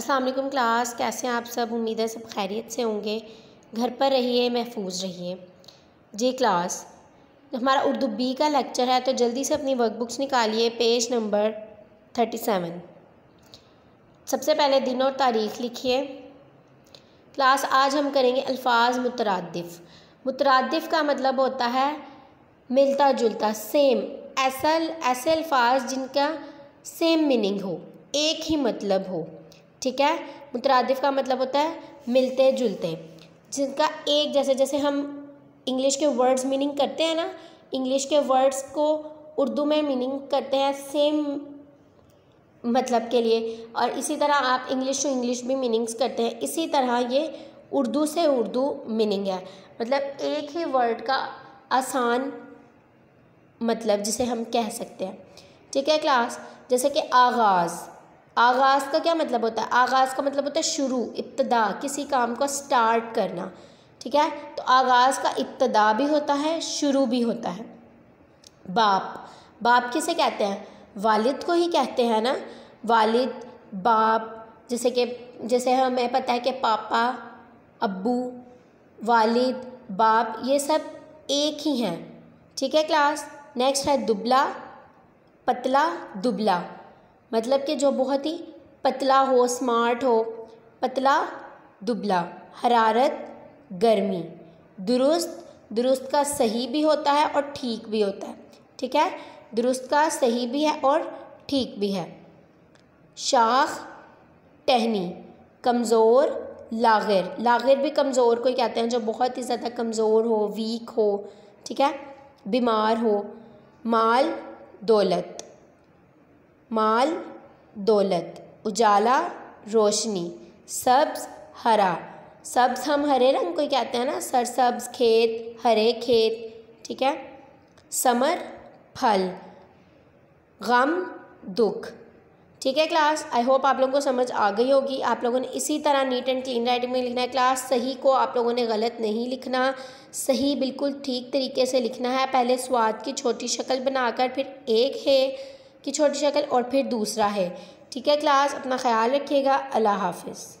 अस्सलाम वालेकुम क्लास, कैसे हैं आप सब? उम्मीद है सब खैरियत से होंगे। घर पर रहिए, महफूज रहिए। जी क्लास, हमारा उर्दू बी का लेक्चर है तो जल्दी से अपनी वर्कबुक्स निकालिए, पेज नंबर थर्टी सेवन सबसे पहले दिन और तारीख़ लिखिए। क्लास, आज हम करेंगे अल्फाज मुतरदफ़। मुतरदफ़ का मतलब होता है, मिलता जुलता सेम ऐसा, ऐसे अल्फाज जिनका सेम मीनिंग हो, एक ही मतलब हो। ठीक है? मुतरदफ़ का मतलब होता है मिलते जुलते। जिनका एक जैसे जैसे हम इंग्लिश के वर्ड्स मीनिंग करते हैं ना इंग्लिश के वर्ड्स को उर्दू में मीनिंग करते हैं सेम मतलब के लिए। और इसी तरह आप इंग्लिश टू इंग्लिश भी मीनिंग्स करते हैं। इसी तरह ये उर्दू से उर्दू मीनिंग है। मतलब एक ही वर्ड का आसान मतलब जिसे हम कह सकते हैं। ठीक है क्लास जैसे कि आगाज़। आगाज़ का क्या मतलब होता है? आगाज़ का मतलब होता है शुरू, इब्तदा, किसी काम को स्टार्ट करना, ठीक है? तो आगाज़ का इब्तदा भी होता है, शुरू भी होता है। बाप बाप किसे कहते हैं? वालिद को ही कहते हैं ना? वालिद, बाप, जैसे कि, जैसे हमें पता है कि पापा, अब्बू, वालिद, बाप, ये सब एक ही हैं। ठीक है क्लास? नेक्स्ट है दुबला, पतला, दुबला। मतलब कि जो बहुत ही पतला हो स्मार्ट हो, पतला, दुबला, हरारत, गर्मी। दुरुस्त दुरुस्त का सही भी होता है और ठीक भी होता है। ठीक है? दुरुस्त का सही भी है और ठीक भी है। शाख, टहनी, कमज़ोर, लागिर। लागिर भी कमज़ोर को ही कहते हैं, जो बहुत ही ज़्यादा कमज़ोर हो वीक हो, ठीक है? बीमार हो। माल, दौलत। माल, दौलत, उजाला, रोशनी, सब्ज़, हरा। सब्ज़ हम हरे रंग को कहते हैं ना? सरसब्ज़ खेत, हरे खेत, ठीक है? समर, फल, गम, दुख, ठीक है क्लास? आई होप आप लोगों को समझ आ गई होगी। आप लोगों ने इसी तरह नीट एंड क्लीन राइटिंग में लिखना है क्लास। सही को आप लोगों ने गलत नहीं लिखना। सही बिल्कुल ठीक तरीके से लिखना है। पहले स्वाद की छोटी शक्ल बनाकर फिर एक है। की छोटी शक्ल और फिर दूसरा है। ठीक है, क्लास, अपना ख्याल रखिएगा। अल्लाह हाफिज़।